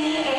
me